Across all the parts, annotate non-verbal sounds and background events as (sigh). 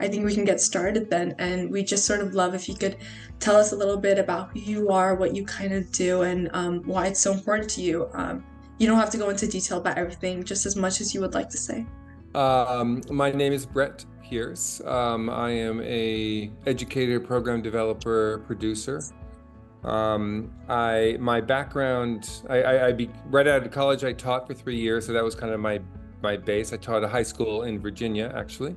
I think we can get started then. And we just sort of love if you could tell us a little bit about who you are, what you kind of do, and um, why it's so important to you. Um, you don't have to go into detail about everything, just as much as you would like to say. Um, my name is Brett Pierce. Um, I am a educator, program developer, producer. Um, I my background, I, I, I be, right out of college, I taught for three years, so that was kind of my my base. I taught a high school in Virginia, actually,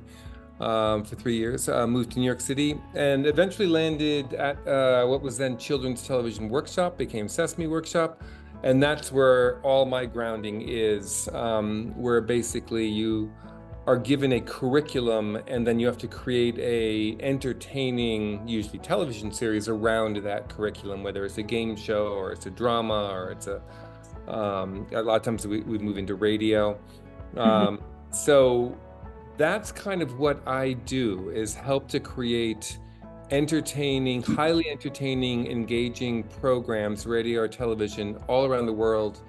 um, for three years. Uh, moved to New York City and eventually landed at uh, what was then Children's Television Workshop, became Sesame Workshop, and that's where all my grounding is. Um, where basically you are given a curriculum and then you have to create a entertaining usually television series around that curriculum whether it's a game show or it's a drama or it's a um, a lot of times we, we move into radio mm-hmm. um, so that's kind of what i do is help to create entertaining highly entertaining engaging programs radio or television all around the world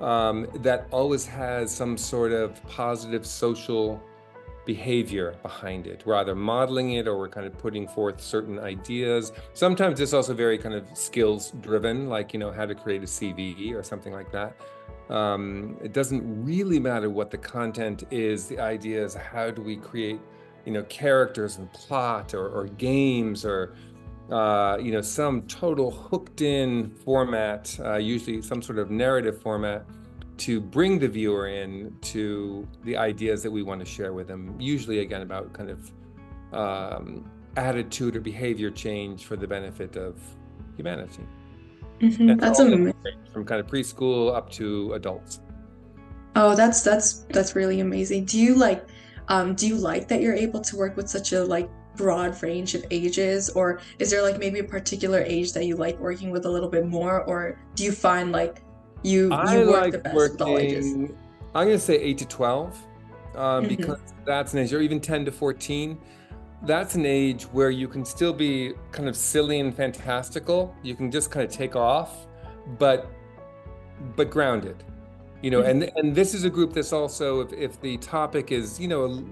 um, that always has some sort of positive social behavior behind it. We're either modeling it or we're kind of putting forth certain ideas. Sometimes it's also very kind of skills driven, like, you know, how to create a CV or something like that. Um, it doesn't really matter what the content is. The idea is how do we create, you know, characters and plot or, or games or uh, you know, some total hooked in format, uh, usually some sort of narrative format to bring the viewer in to the ideas that we want to share with them. Usually, again, about kind of um, attitude or behavior change for the benefit of humanity. Mm-hmm. That's amazing. From kind of preschool up to adults. Oh, that's that's that's really amazing. Do you like um, do you like that you're able to work with such a like broad range of ages or is there like maybe a particular age that you like working with a little bit more or do you find like you you I work like the best working, with all ages i'm going to say 8 to 12 um, mm-hmm. because that's an age or even 10 to 14 that's an age where you can still be kind of silly and fantastical you can just kind of take off but but grounded you know mm-hmm. and and this is a group that's also if, if the topic is you know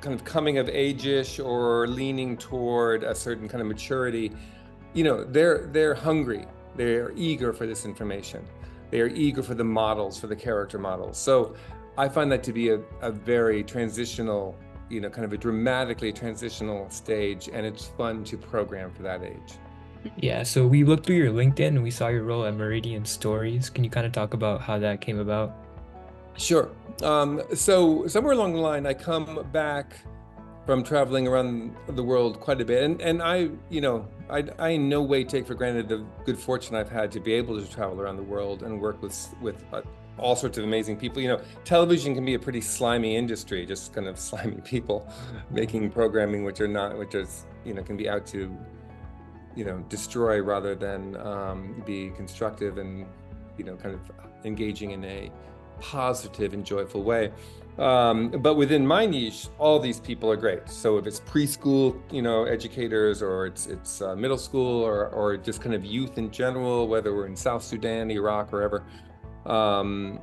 kind of coming of age-ish or leaning toward a certain kind of maturity, you know, they're they're hungry. They're eager for this information. They are eager for the models, for the character models. So I find that to be a, a very transitional, you know, kind of a dramatically transitional stage, and it's fun to program for that age. Yeah, so we looked through your LinkedIn and we saw your role at Meridian Stories. Can you kind of talk about how that came about? Sure. Um, so somewhere along the line, I come back from traveling around the world quite a bit, and and I, you know, I, I in no way take for granted the good fortune I've had to be able to travel around the world and work with with uh, all sorts of amazing people. You know, television can be a pretty slimy industry, just kind of (laughs) slimy people making programming which are not, which is, you know, can be out to, you know, destroy rather than um, be constructive and, you know, kind of engaging in a positive and joyful way. Um, but within my niche, all these people are great. So if it's preschool, you know, educators, or it's it's uh, middle school, or or just kind of youth in general, whether we're in South Sudan, Iraq, or wherever, um,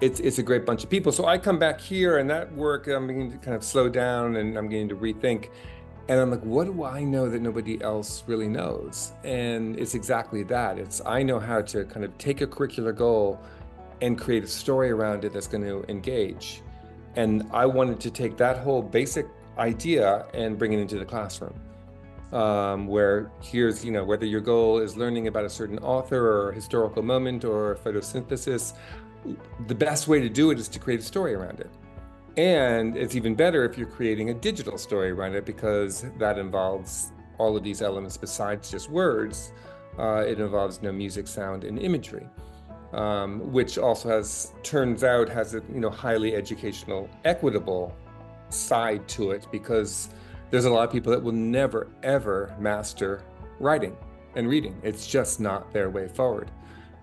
it's it's a great bunch of people. So I come back here, and that work I'm beginning to kind of slow down, and I'm beginning to rethink. And I'm like, what do I know that nobody else really knows? And it's exactly that. It's I know how to kind of take a curricular goal and create a story around it that's going to engage. And I wanted to take that whole basic idea and bring it into the classroom. Um, where here's, you know, whether your goal is learning about a certain author or historical moment or photosynthesis, the best way to do it is to create a story around it. And it's even better if you're creating a digital story around it because that involves all of these elements besides just words. Uh, it involves no music, sound, and imagery um, which also has turns out has a you know highly educational, equitable side to it because there's a lot of people that will never ever master writing and reading. It's just not their way forward,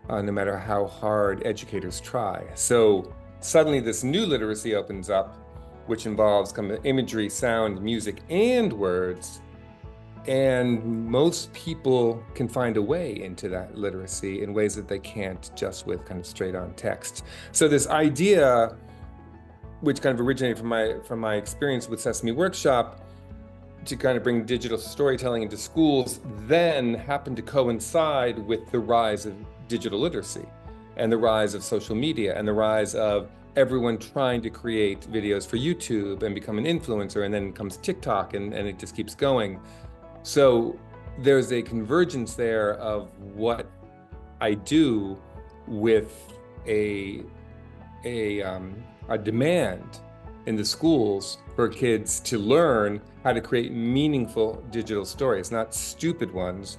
uh, no matter how hard educators try. So suddenly, this new literacy opens up, which involves kind of imagery, sound, music, and words and most people can find a way into that literacy in ways that they can't just with kind of straight on text. So, this idea which kind of originated from my from my experience with Sesame Workshop to kind of bring digital storytelling into schools, then happened to coincide with the rise of digital literacy and the rise of social media and the rise of everyone trying to create videos for YouTube and become an influencer, and then comes TikTok, and, and it just keeps going. So there's a convergence there of what I do with a a um, a demand in the schools for kids to learn how to create meaningful digital stories, not stupid ones,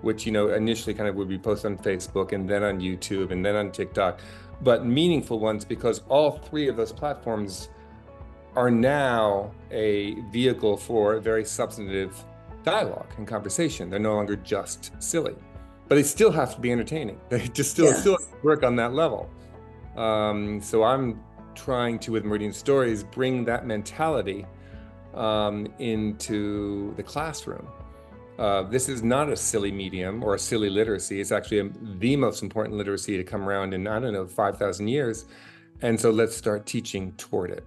which you know initially kind of would be posted on Facebook and then on YouTube and then on TikTok, but meaningful ones because all three of those platforms are now a vehicle for very substantive dialogue and conversation. They're no longer just silly, but they still have to be entertaining. (laughs) They just still yeah. still work on that level. Um, so I'm trying to, with Meridian Stories, bring that mentality um, into the classroom. Uh, this is not a silly medium or a silly literacy. It's actually a, the most important literacy to come around in, I don't know, 5,000 years. And so let's start teaching toward it.